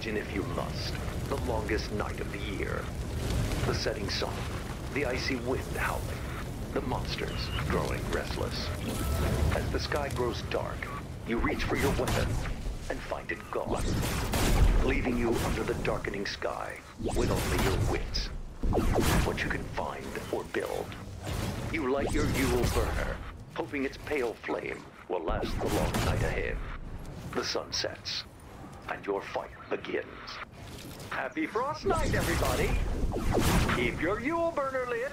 Imagine, if you must, the longest night of the year. The setting sun, the icy wind howling, the monsters growing restless. As the sky grows dark, you reach for your weapon and find it gone, leaving you under the darkening sky with only your wits what you can find or build. You light your Yule burner, hoping its pale flame will last the long night ahead. The sun sets, and your fight begins. Happy Frostnite, everybody! Keep your Yule burner lit!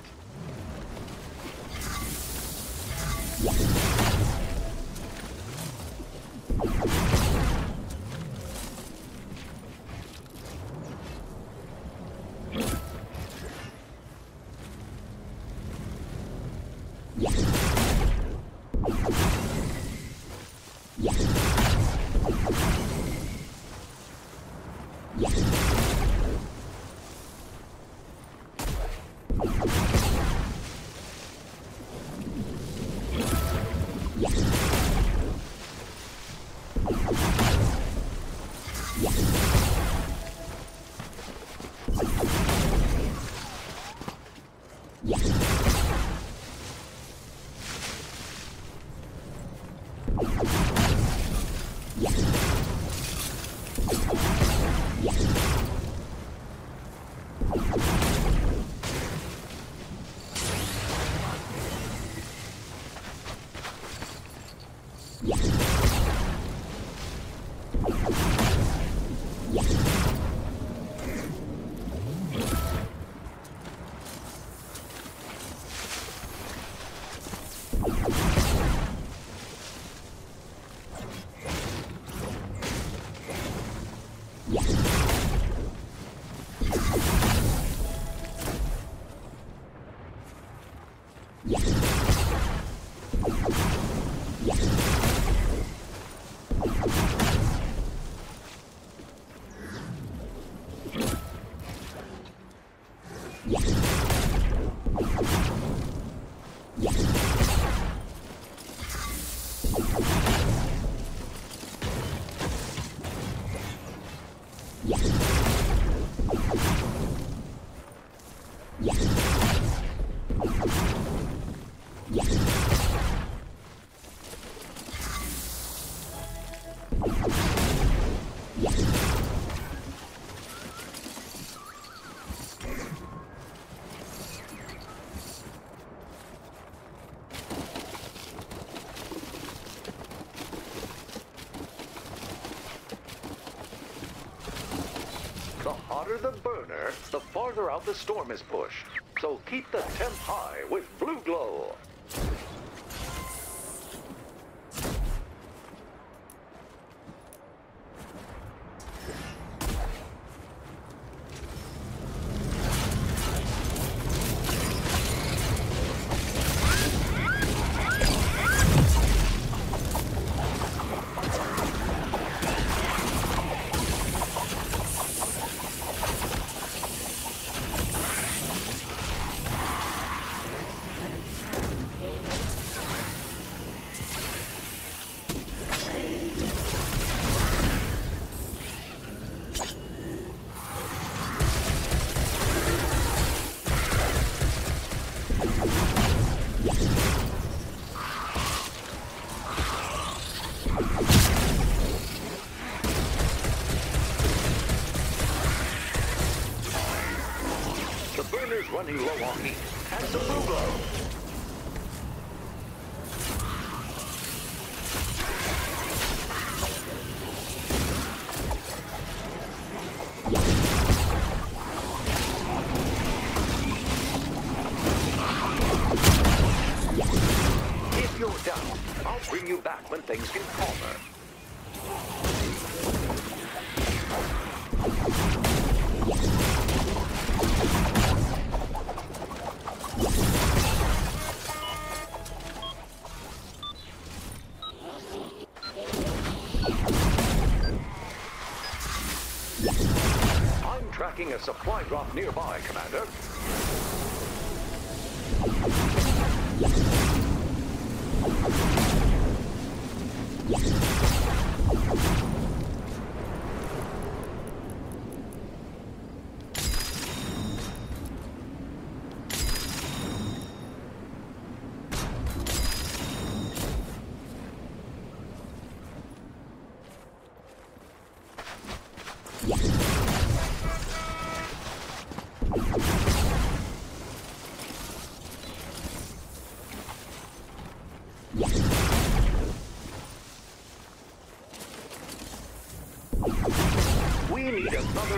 The storm is pushed. So keep the temp high with Blue Glow. Things. get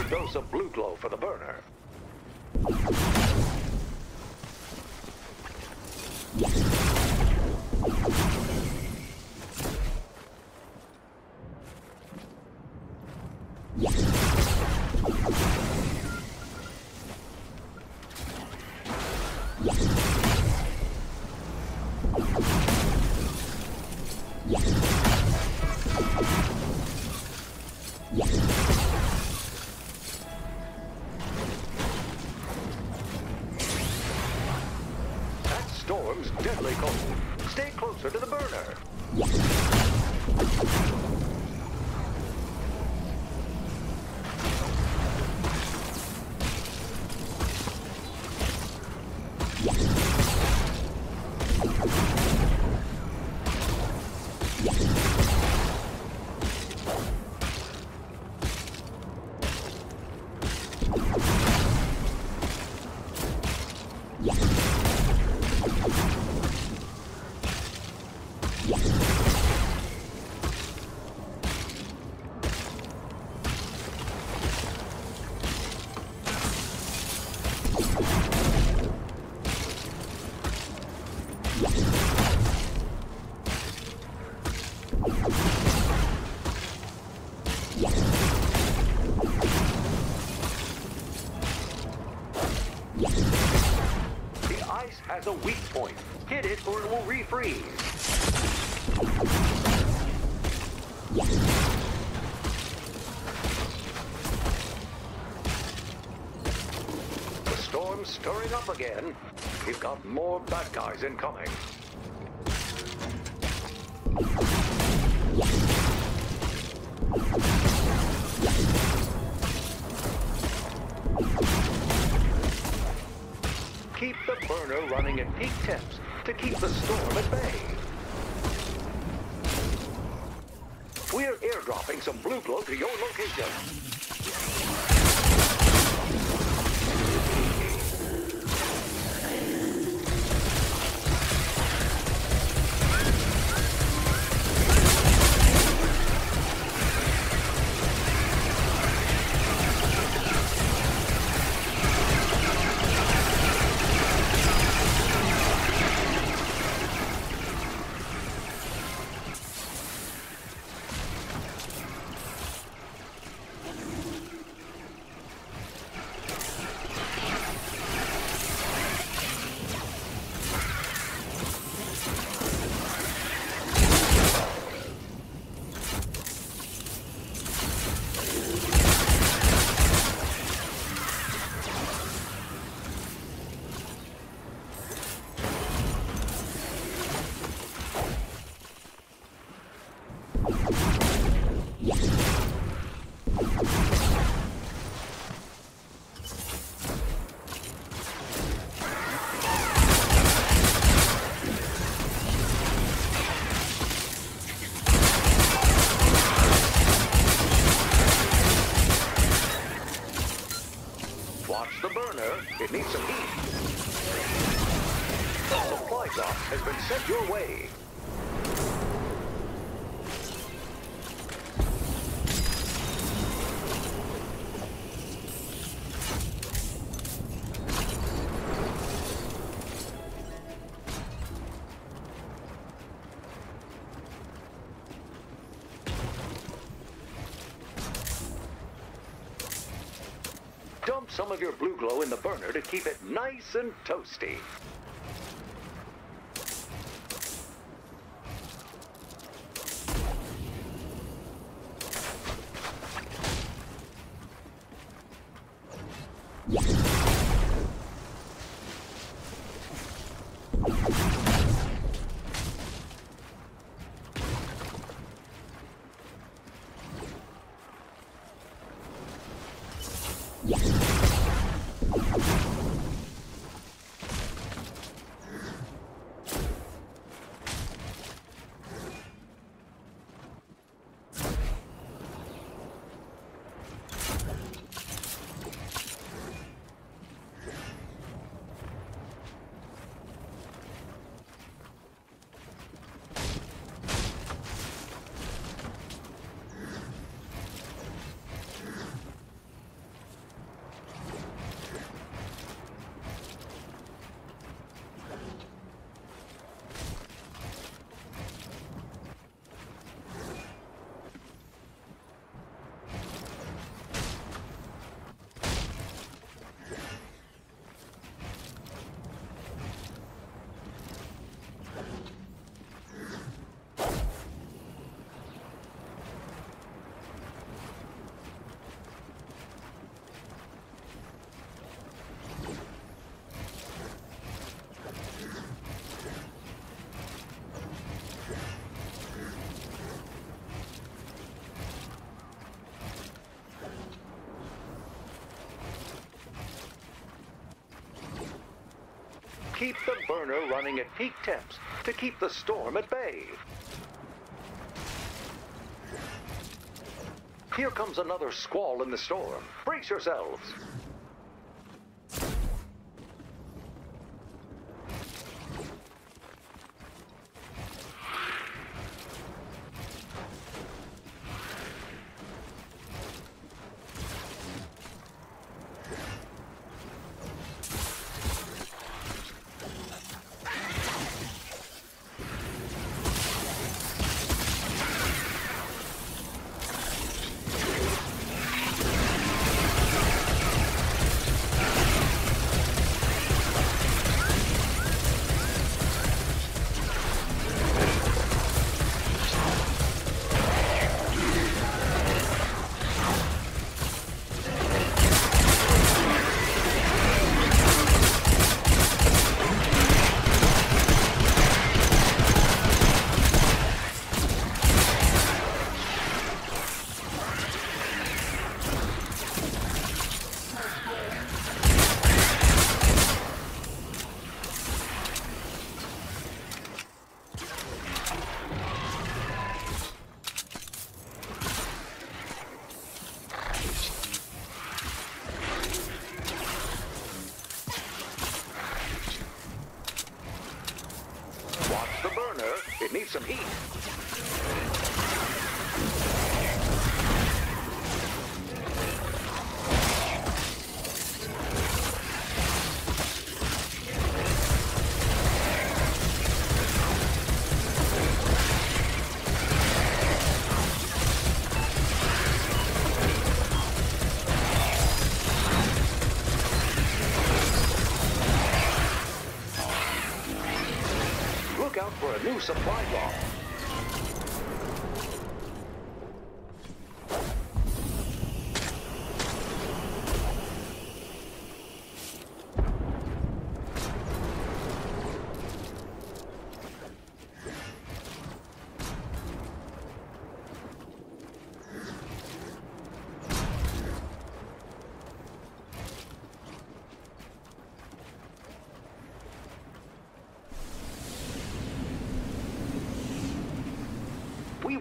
dose of blue glow for the burner. Has a weak point. Hit it or it will refreeze. The storm's stirring up again. We've got more bad guys incoming. Keep the storm at bay. We're airdropping some blue glow to your location. Some of your blue glow in the burner to keep it nice and toasty. Burner running at peak temps to keep the storm at bay. Here comes another squall in the storm. Brace yourselves.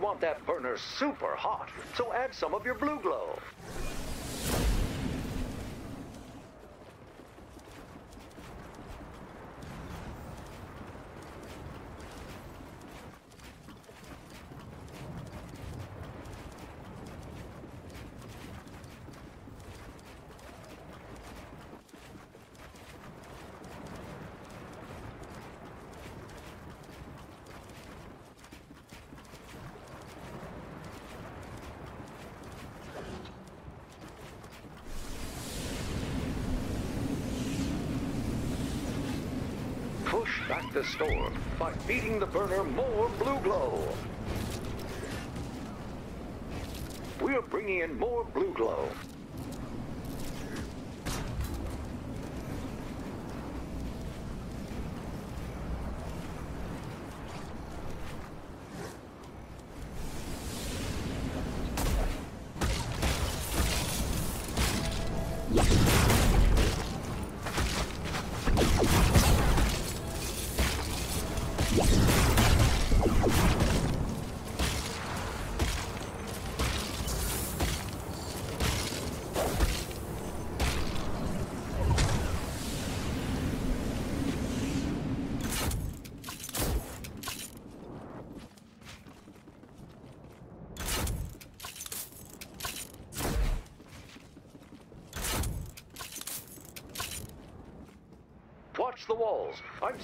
Want that burner super hot, so add some of your blue glow. Back the storm by feeding the burner more blue glow. We're bringing in more blue glow.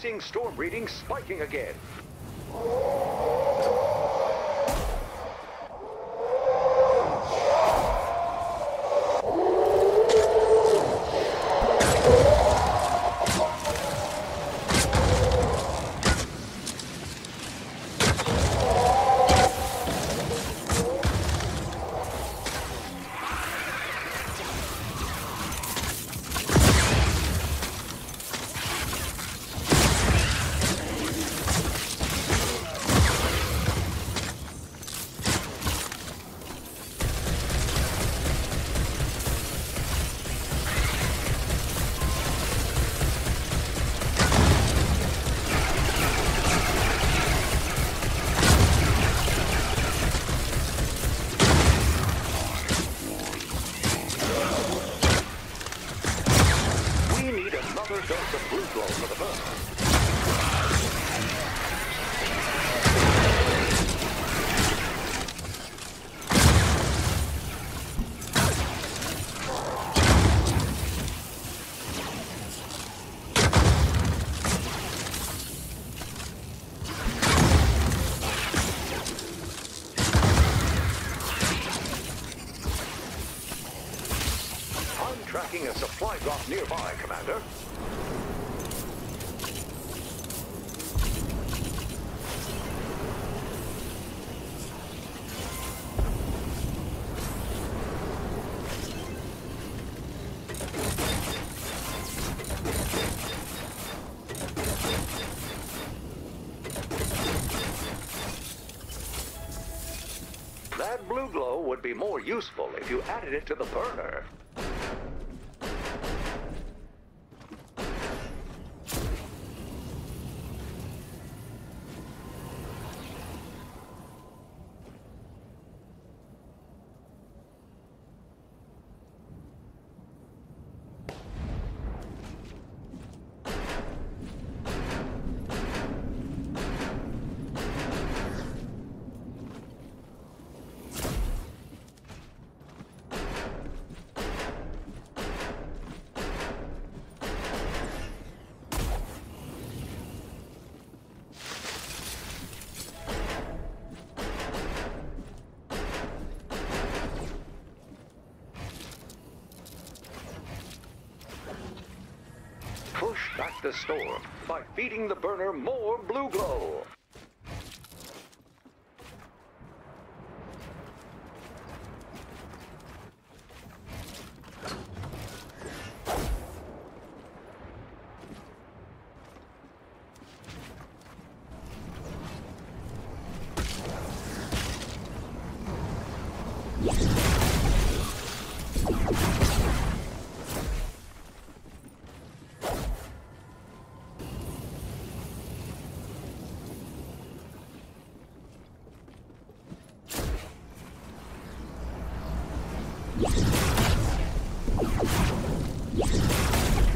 Storm readings spiking again. Be more useful if you added it to the burner. Feeding the burner more blue glow.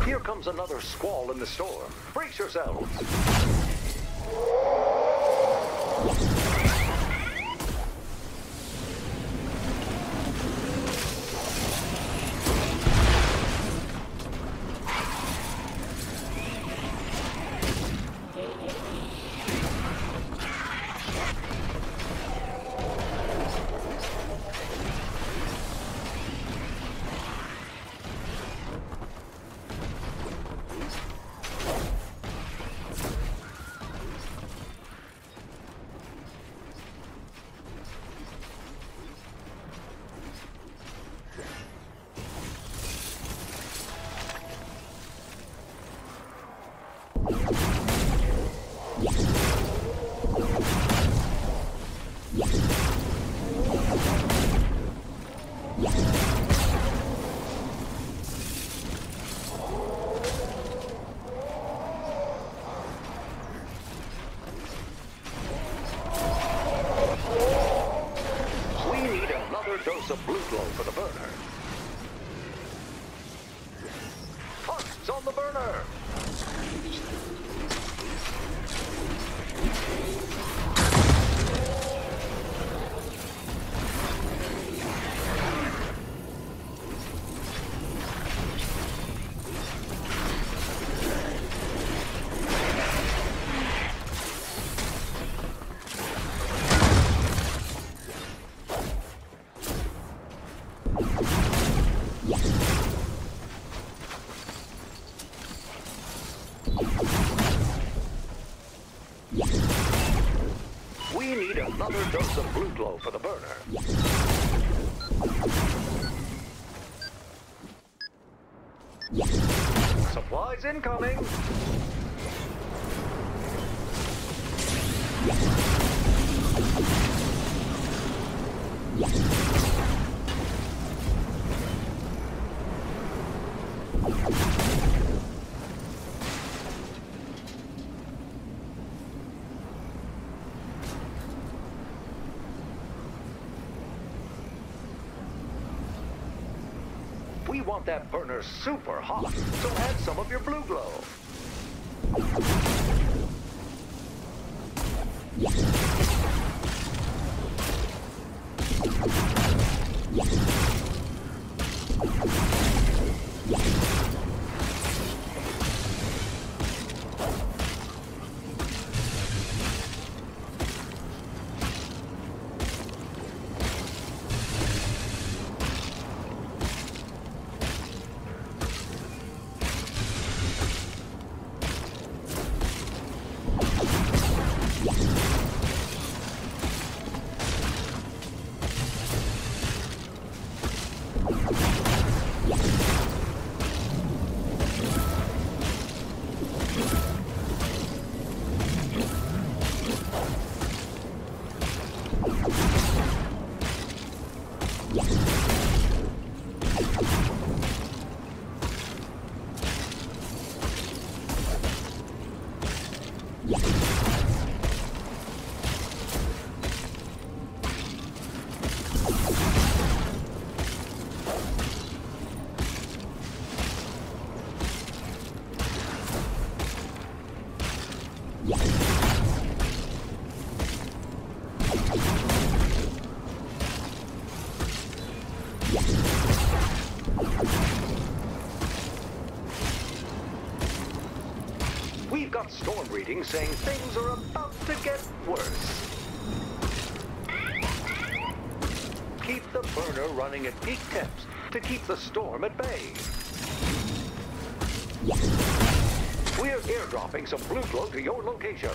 Here comes another squall in the storm. Brace yourselves. Another dose of blue glow for the burner. Supplies incoming. That burner super hot, so add some of your blue glow. Readings saying things are about to get worse. Keep the burner running at peak temps to keep the storm at bay. We're airdropping some blue glow to your location.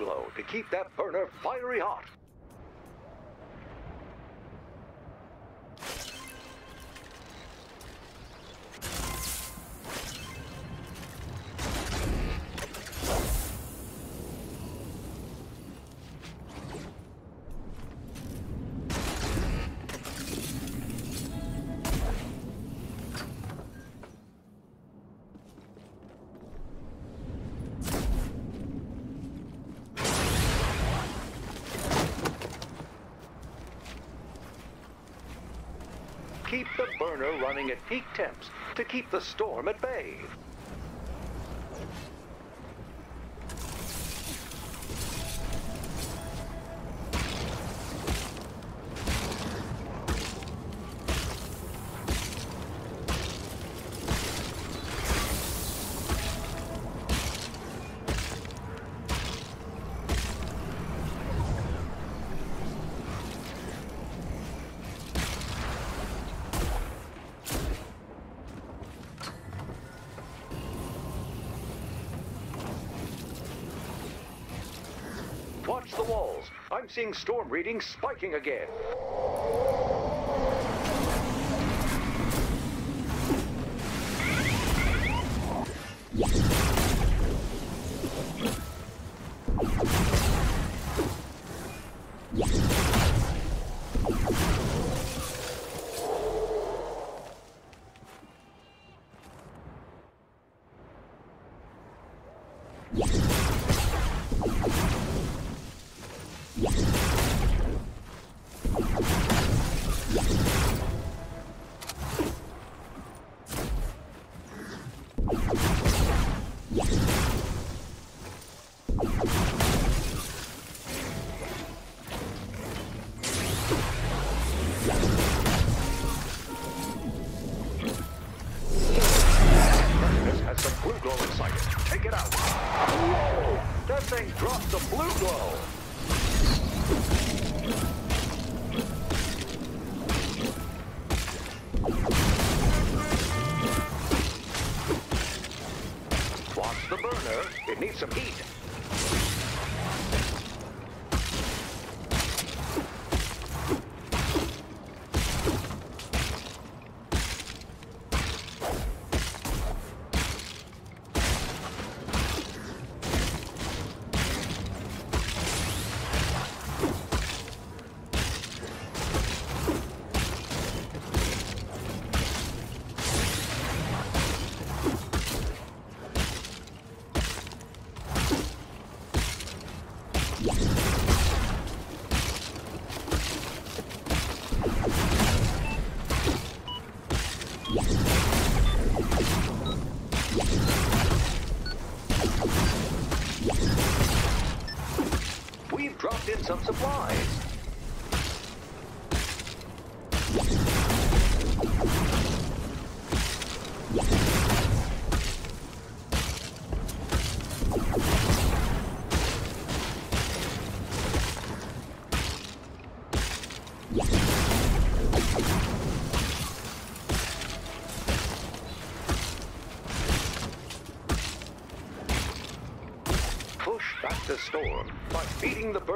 Glow to keep that burner fiery hot. Burner running at peak temps to keep the storm at bay. Seeing storm readings spiking again.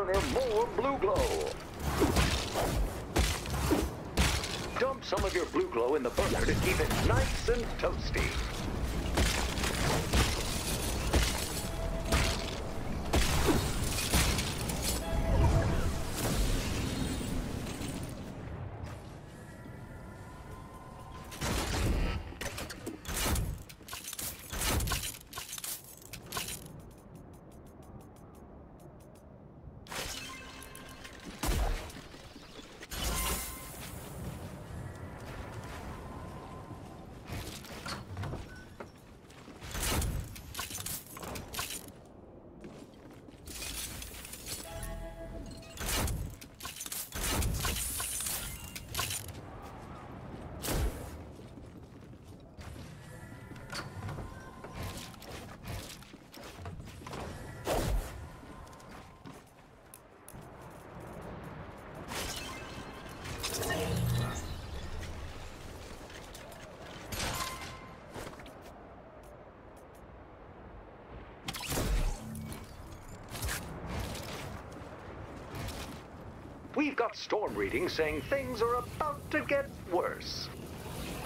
Burner more blue glow. Dump some of your blue glow in the burner to keep it nice and toasty. Storm readings saying things are about to get worse.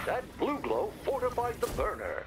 That blue glow fortified the burner.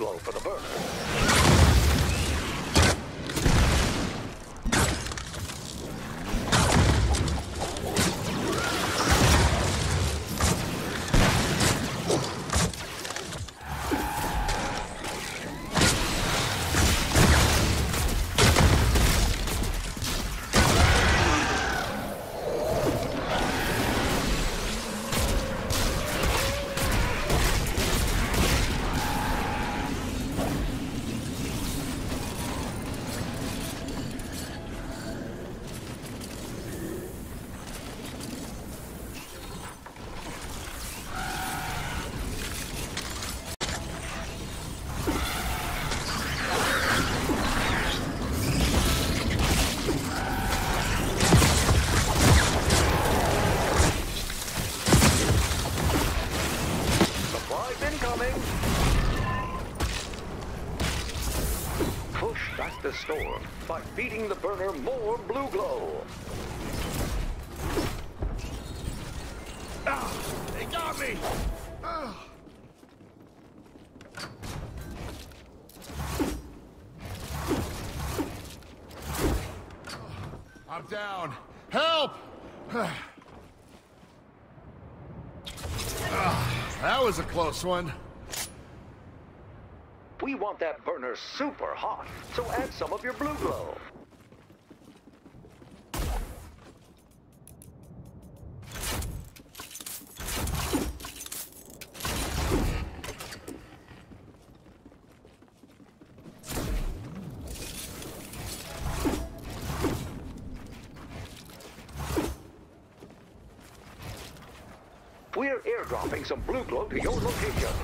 Glow for the burner. Feeding the burner more blue glow. Ah, they got me! Ah. I'm down. Help! Ah, that was a close one. We want that burner super hot, so add some of your blue glow. Glow to your location.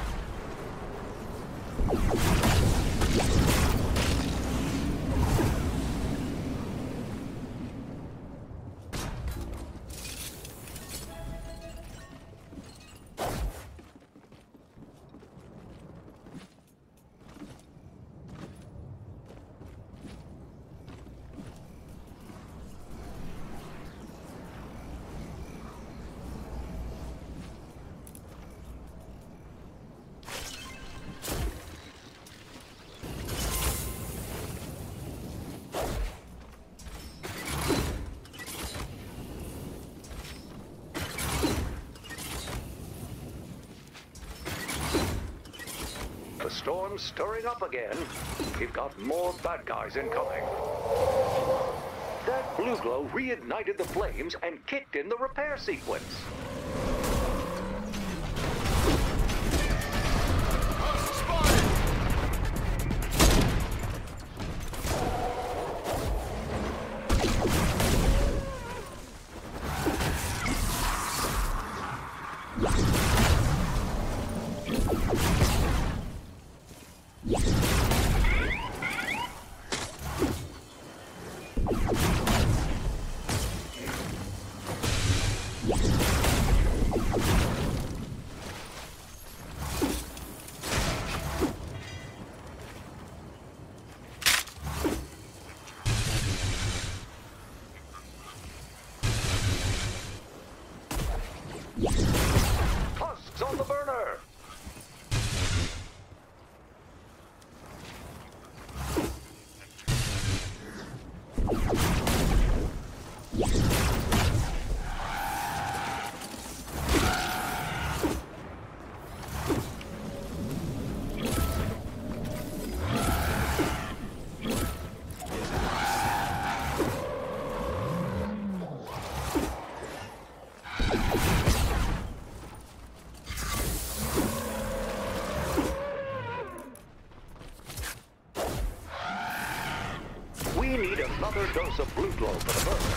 Storm's stirring up again. We've got more bad guys incoming. That blue glow reignited the flames and kicked in the repair sequence. Dose of blue glow for the burner.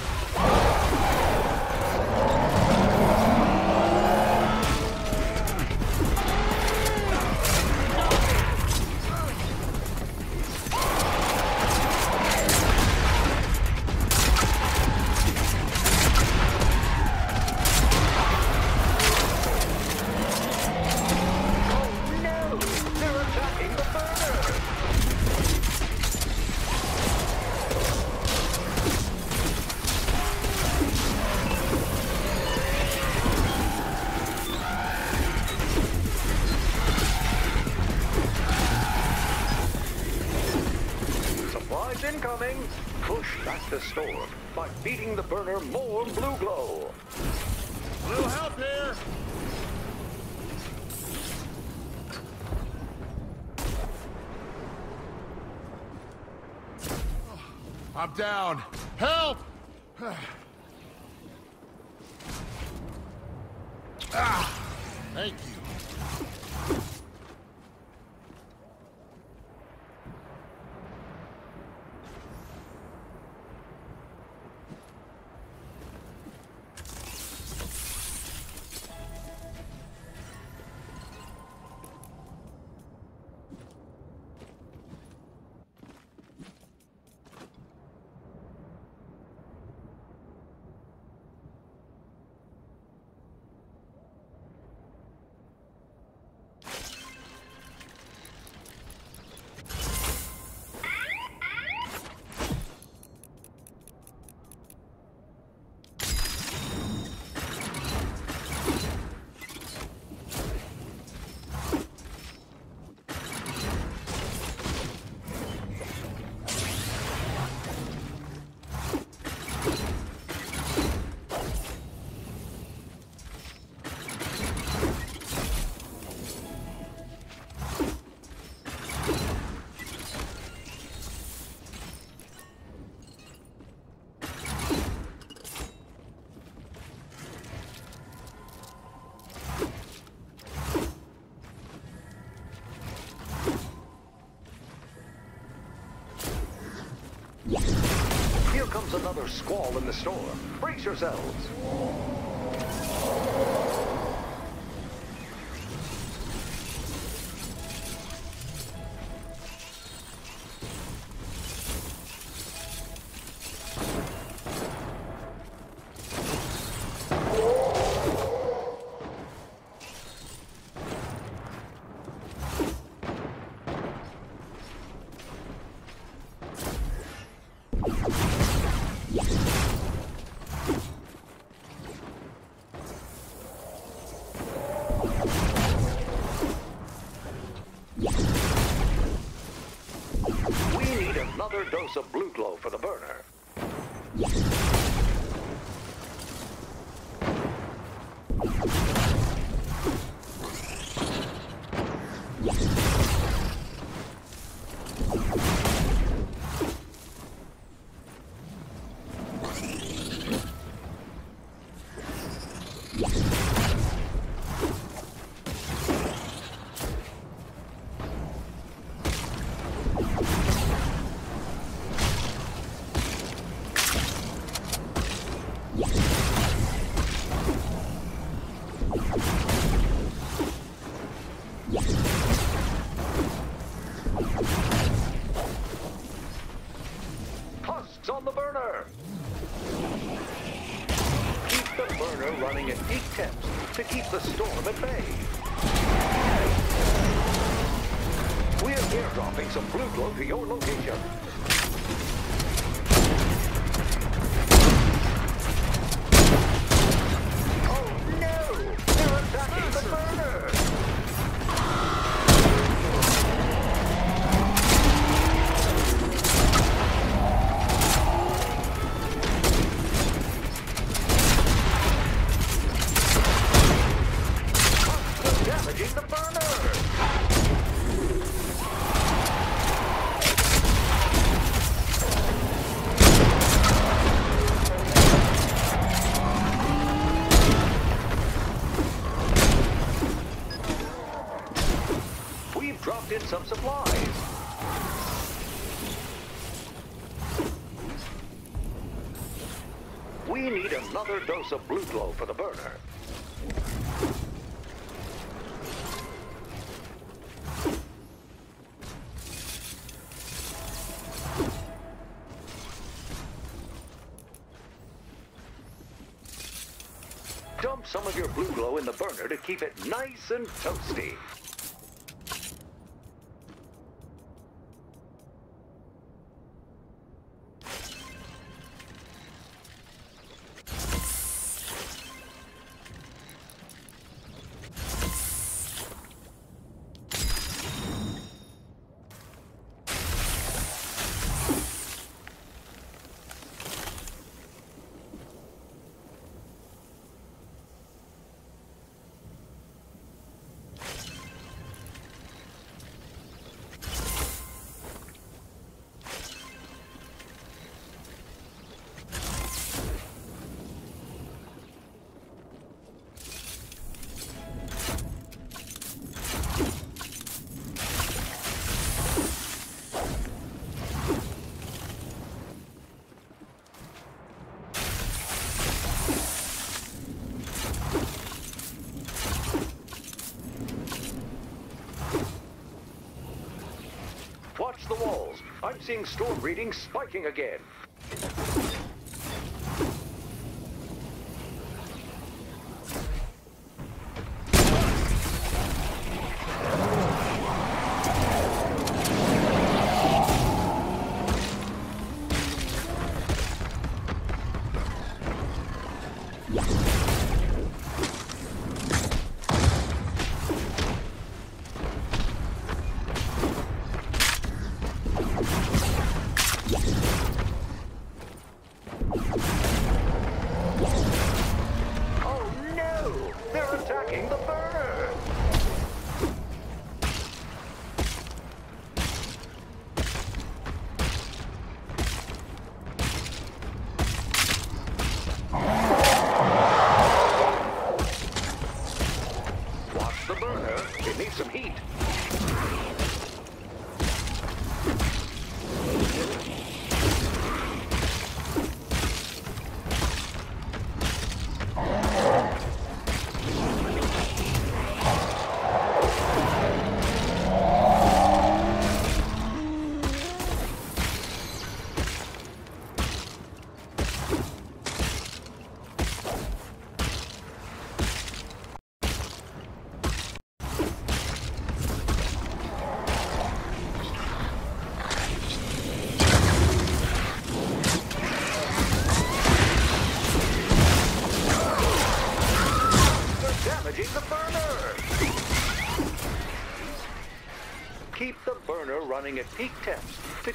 The storm by feeding the burner more blue glow. Little help here! I'm down. Help! ah, thank squall in the storm. Brace yourselves. Another dose of blue glow for the some to your location. Supplies. We need another dose of blue glow for the burner. Dump some of your blue glow in the burner to keep it nice and toasty. Storm readings spiking again.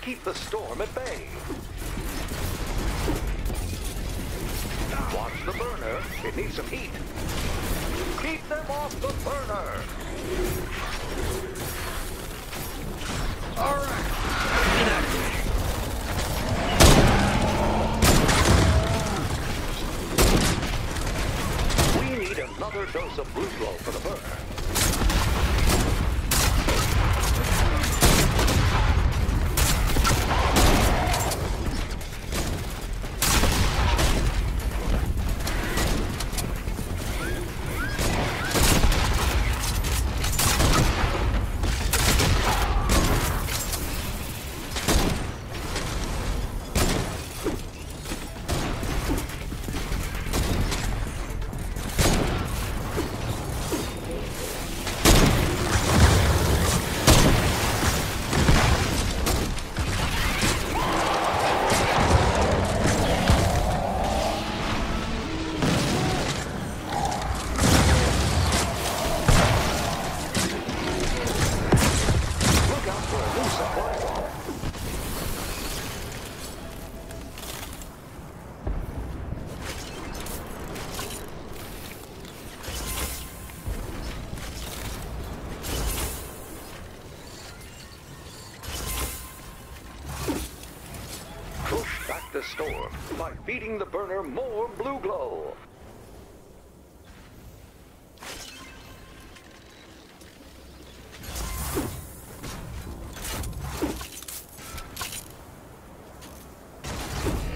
Keep the storm at feeding the burner more blue glow.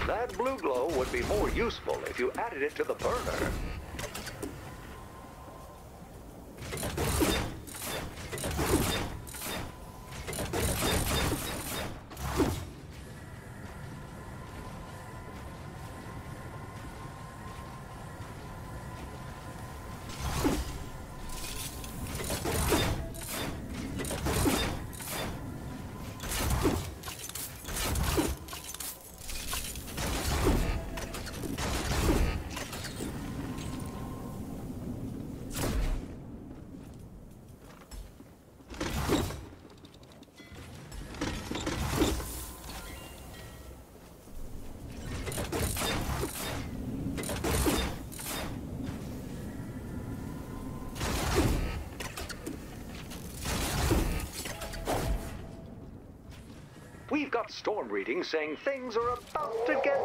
That blue glow would be more useful if you added it to the burner. Readings saying things are about to get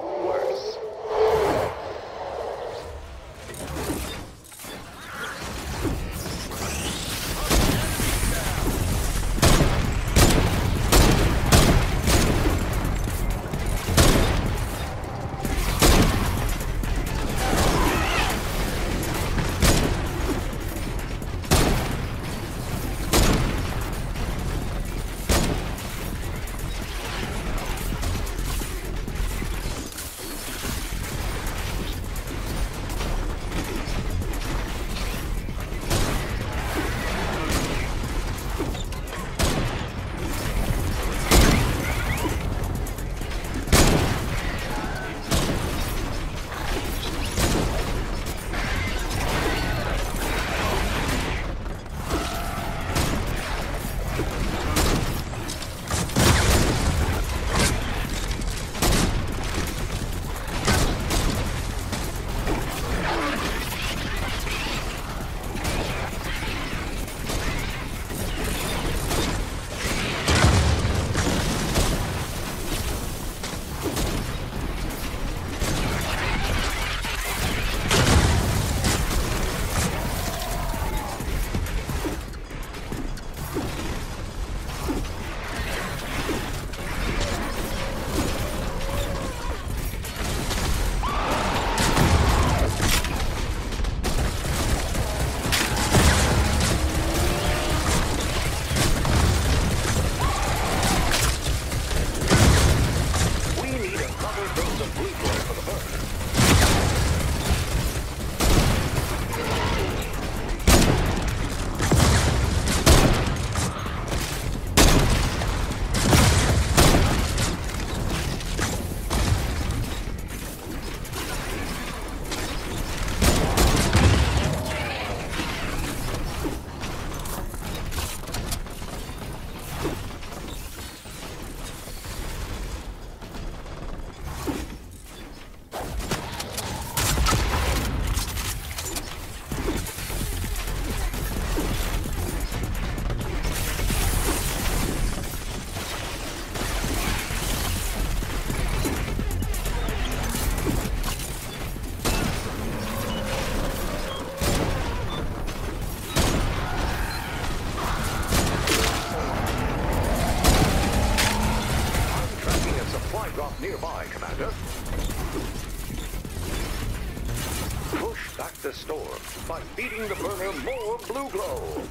blue glow.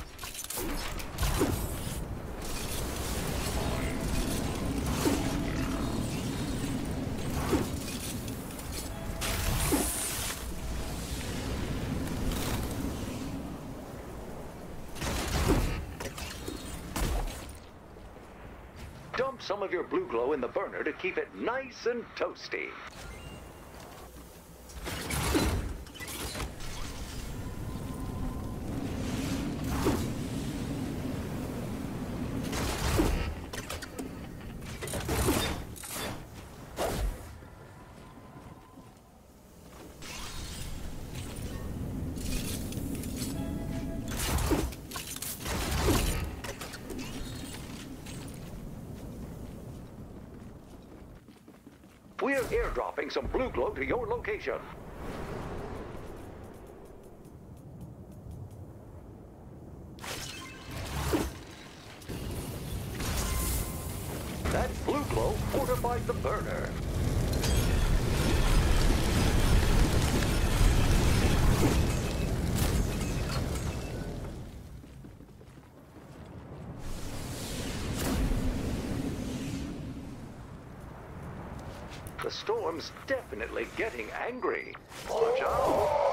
Dump some of your blue glow in the burner to keep it nice and toasty. To your location. That blue glow fortified the burner. Storm's definitely getting angry. Watch out!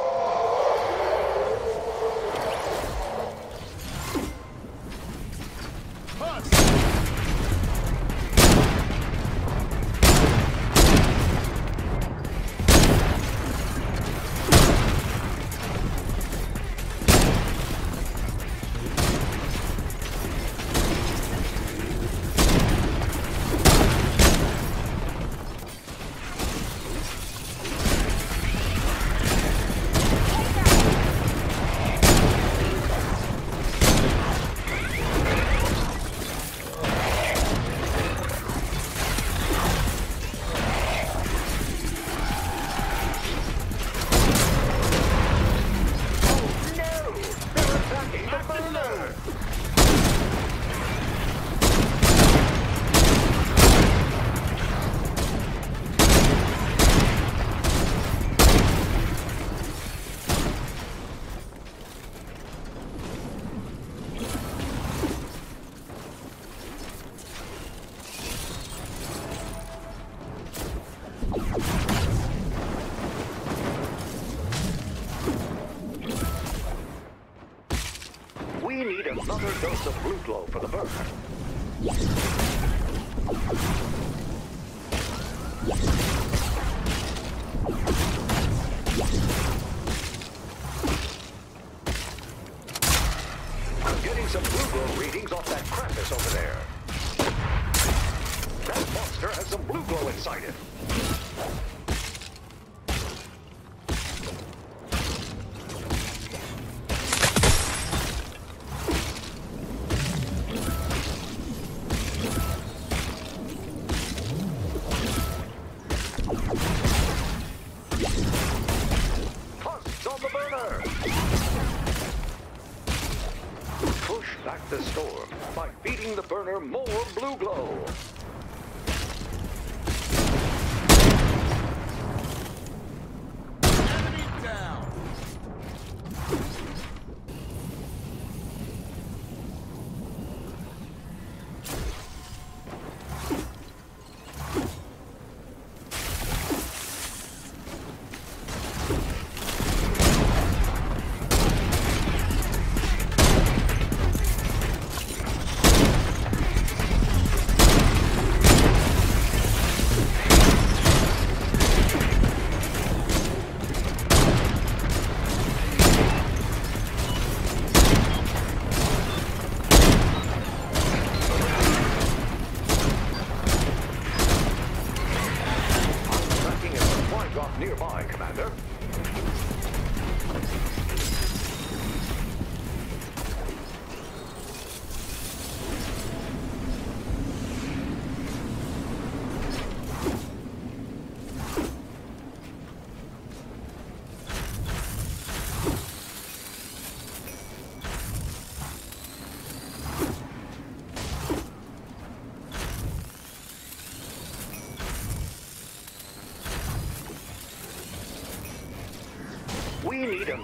Glow.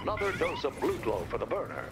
Another dose of blue glow for the burner.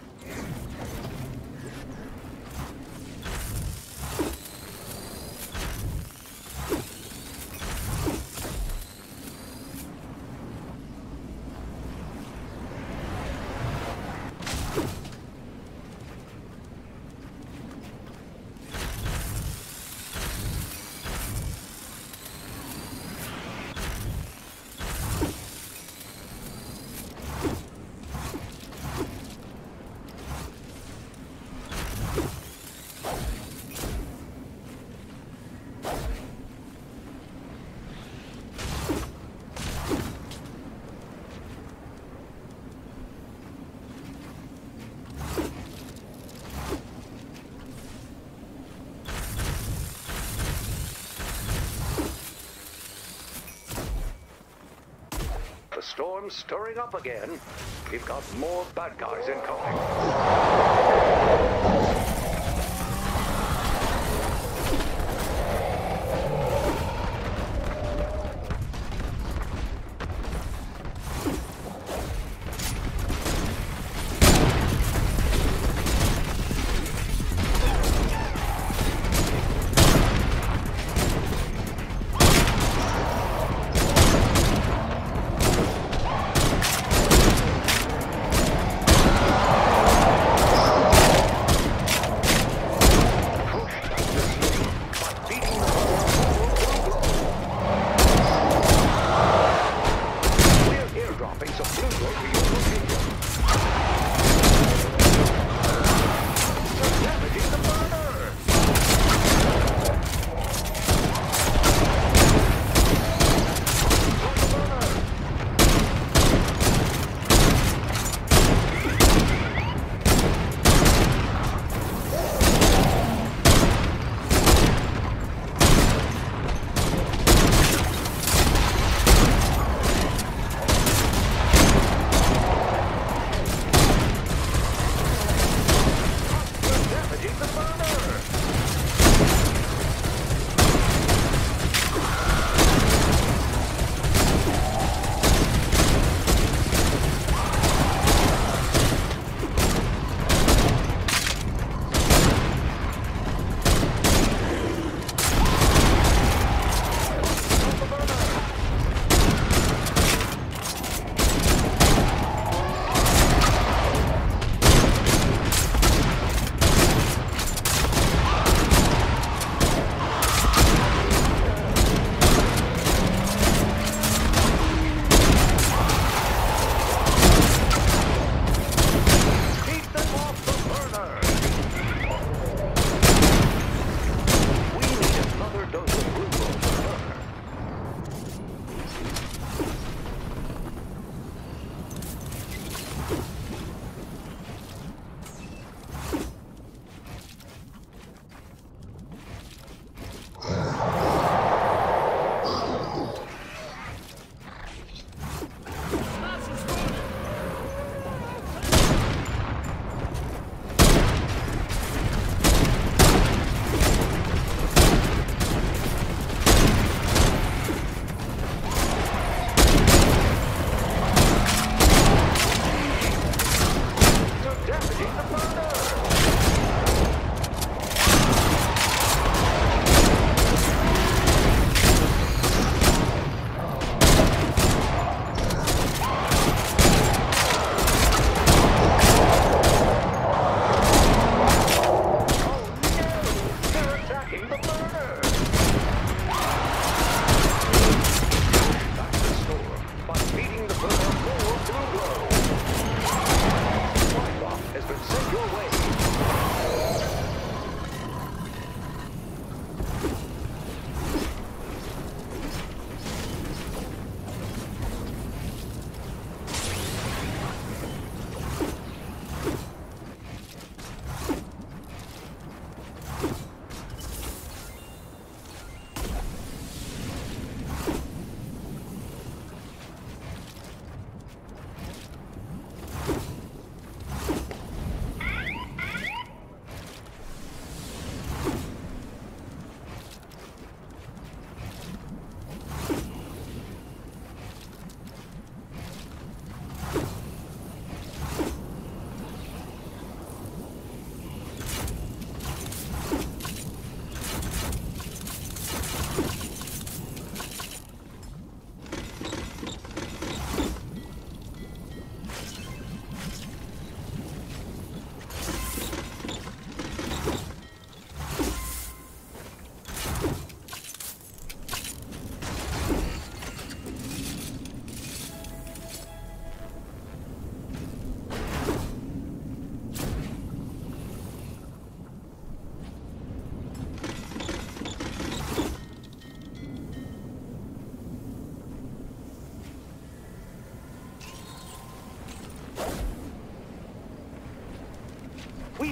The storm's stirring up again. We've got more bad guys incoming.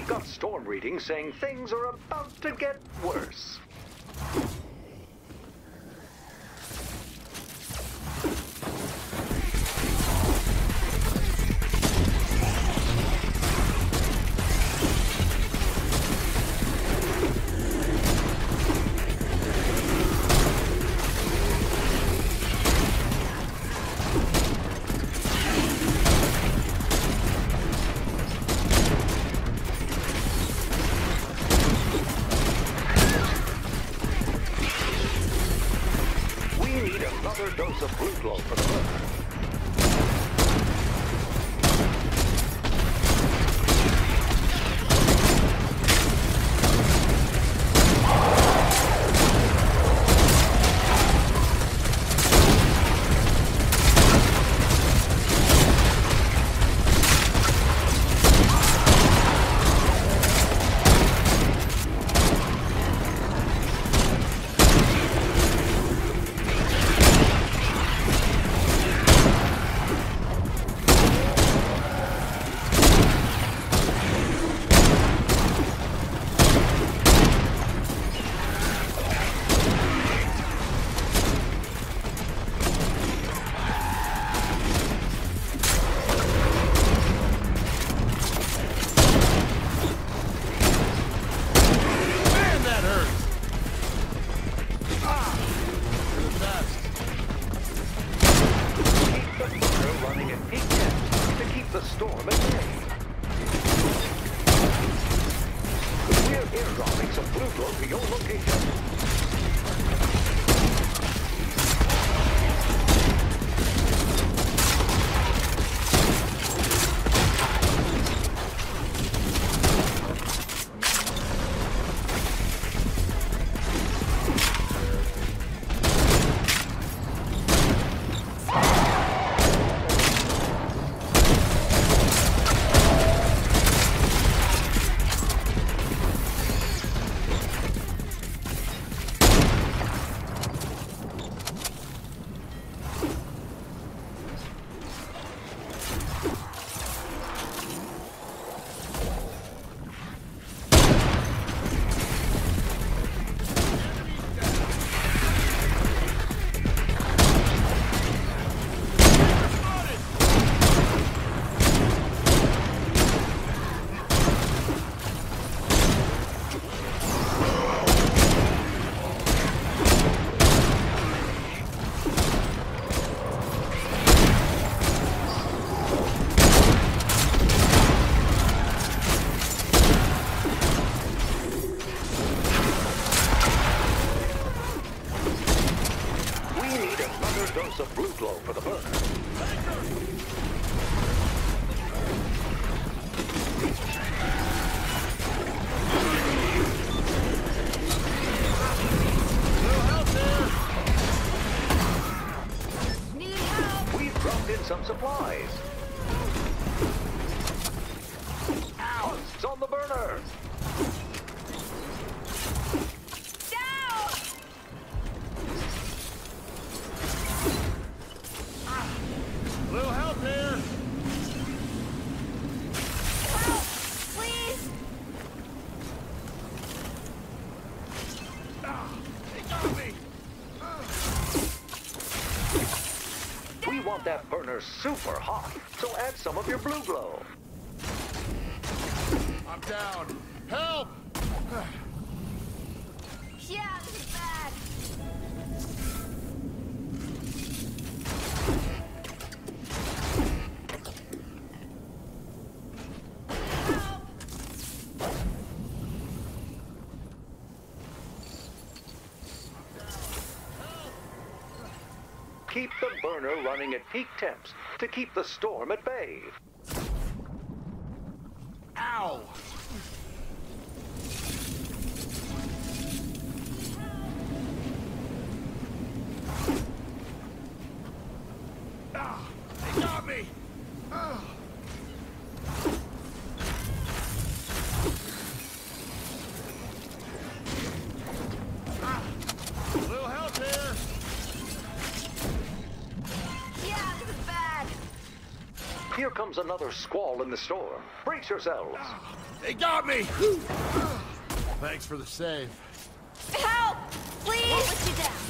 got storm readings saying things are about to get are super hot, so add some of your blue glow. I'm down. running at peak temps to keep the storm at bay. Comes another squall in the storm. Brace yourselves. They got me! Thanks for the save. Help! Please! What was you down?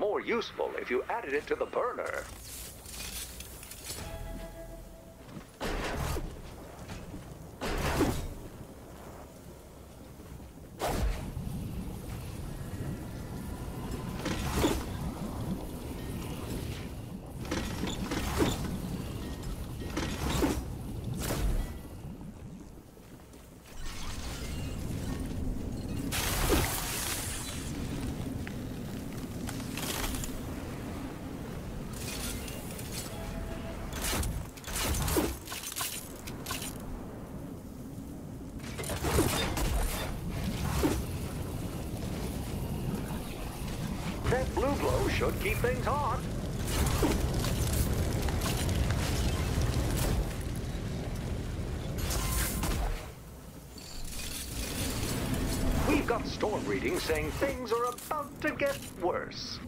More useful if you added it to the burner. Should keep things hot. We've got storm readings saying things are about to get worse.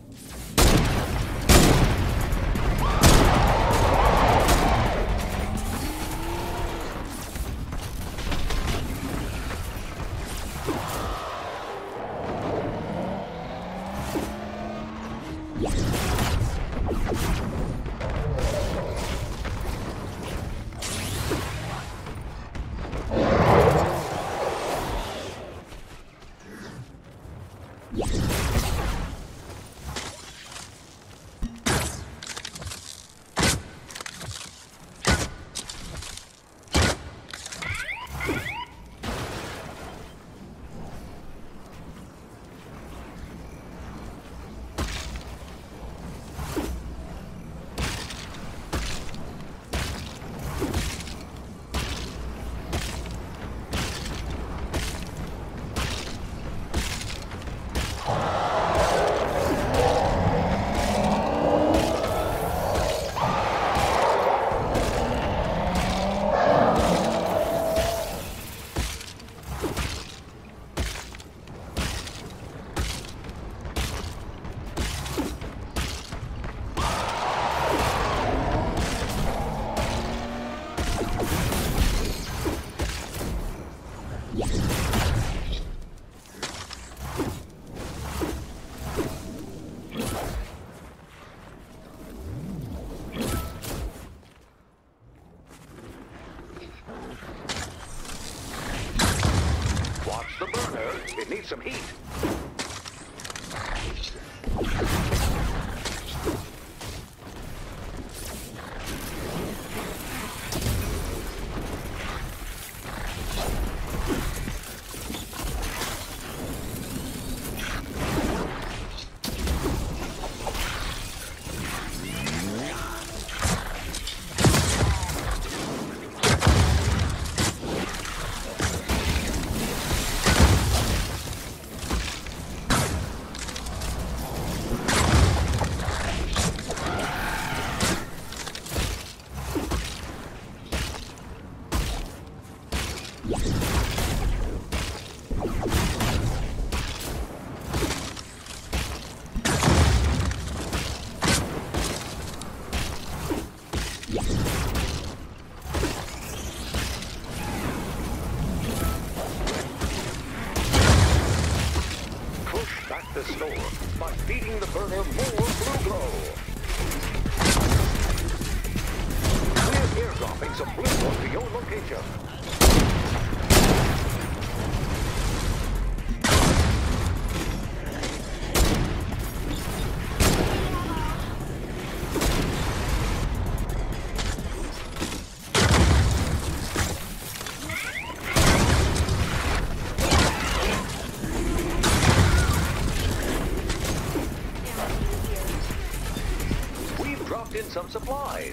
some supplies.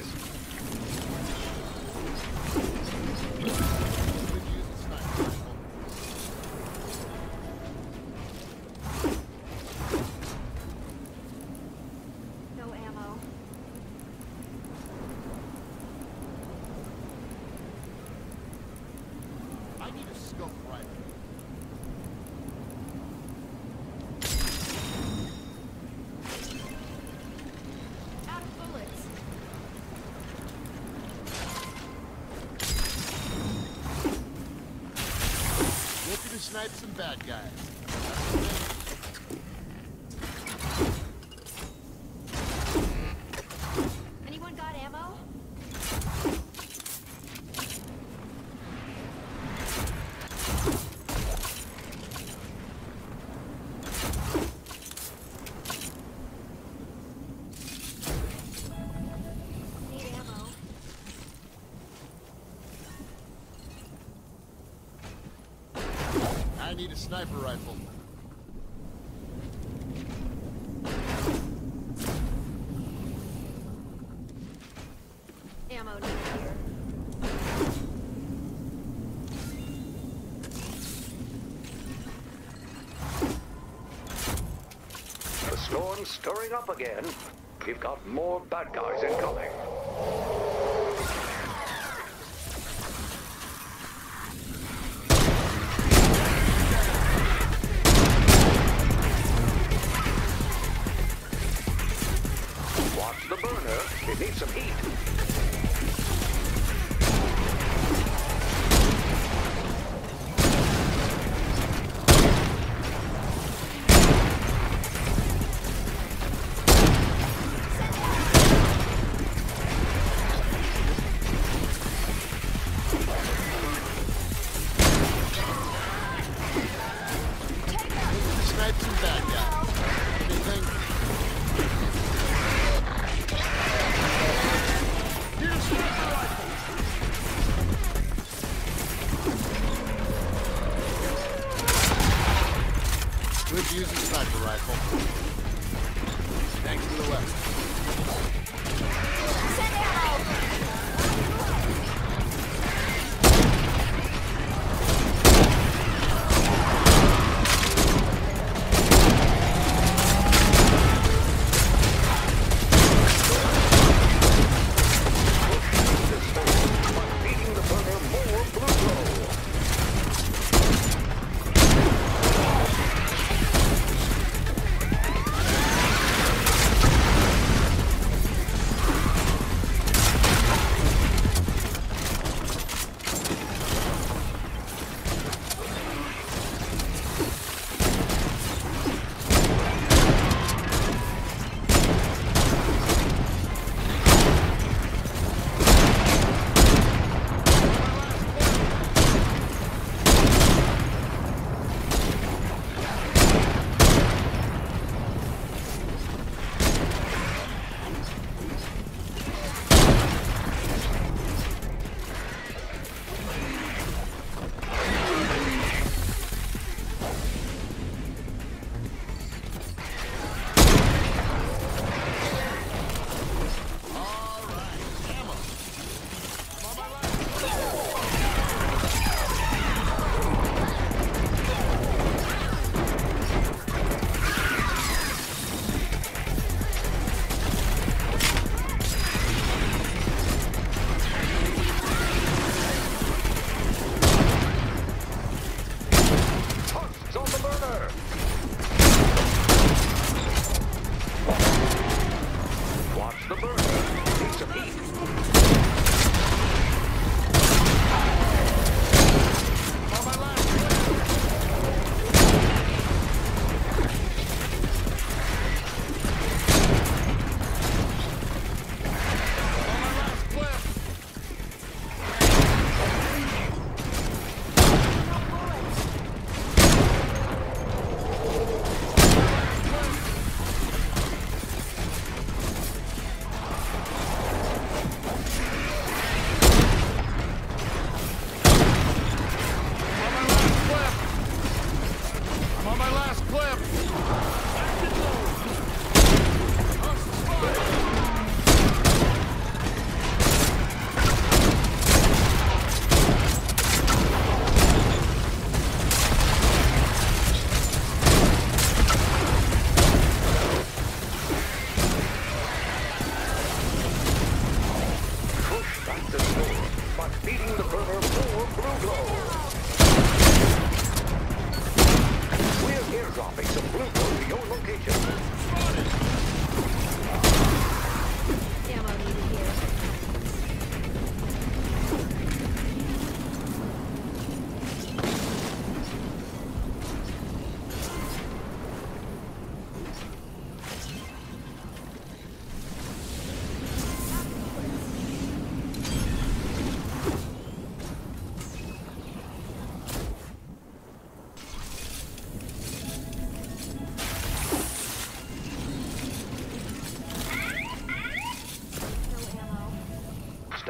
snipe some bad guys. sniper rifle. Ammo here. The storm's stirring up again. We've got more bad guys incoming.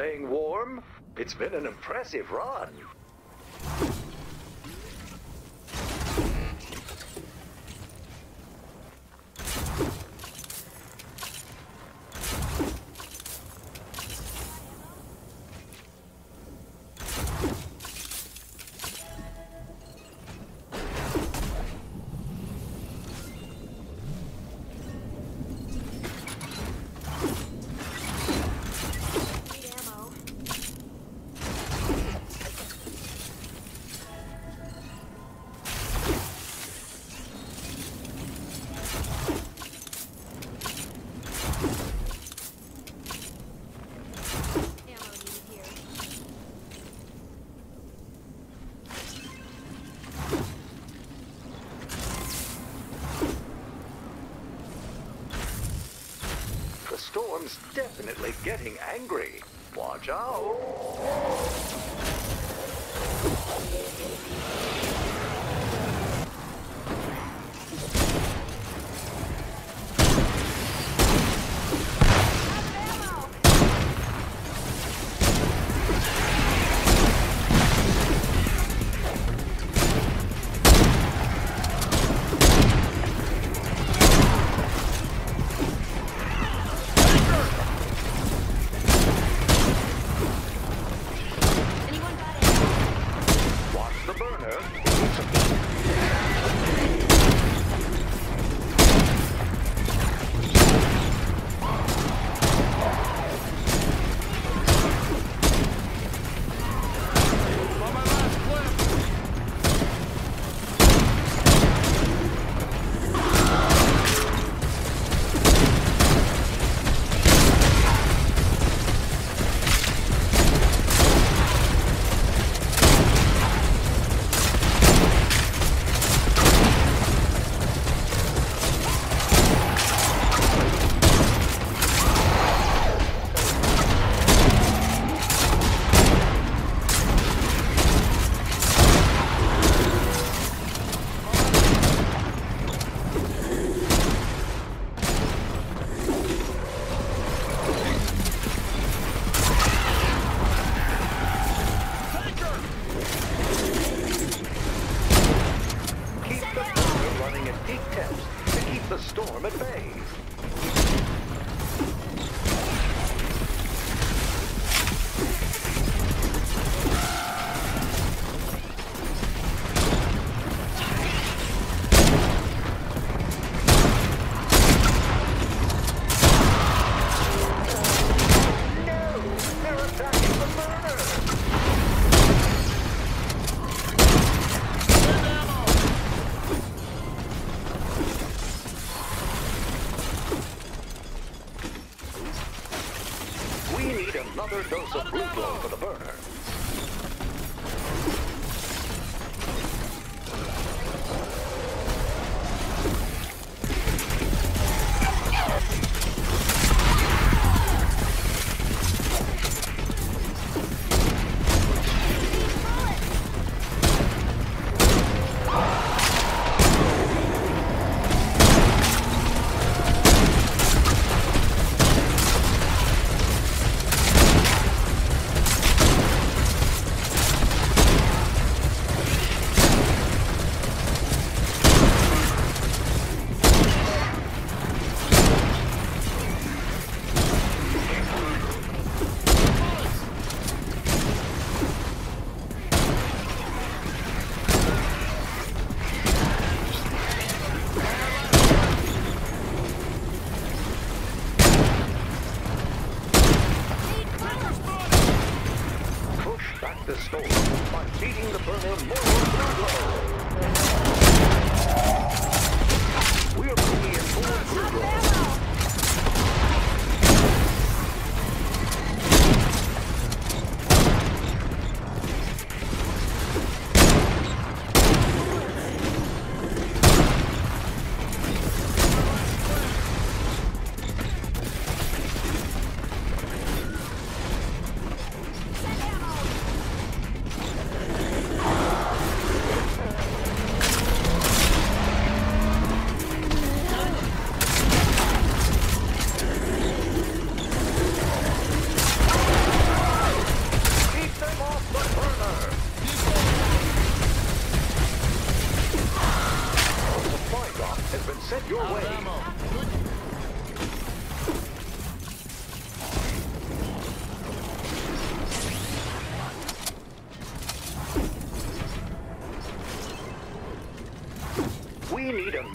Staying warm? It's been an impressive run. getting angry. Watch out.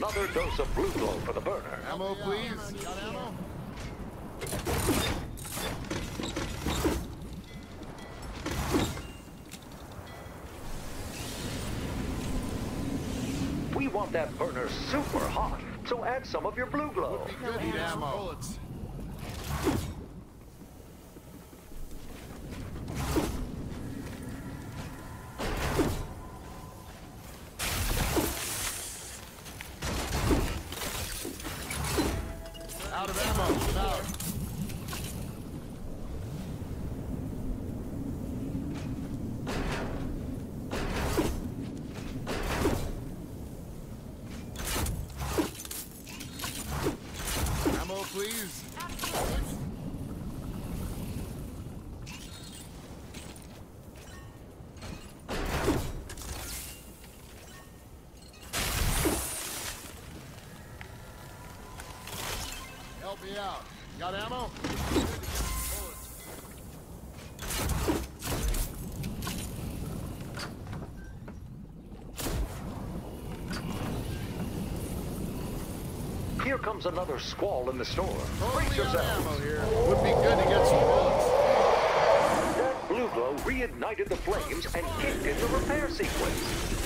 another dose of blue glow for the burner. Ammo, please. We want that burner super hot, so add some of your blue glow. Good ammo. Bullets. comes another squall in the storm. Brace yourself. Would be good to get some bullets. That blue glow reignited the flames and kicked into repair sequence.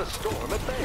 a storm at bay.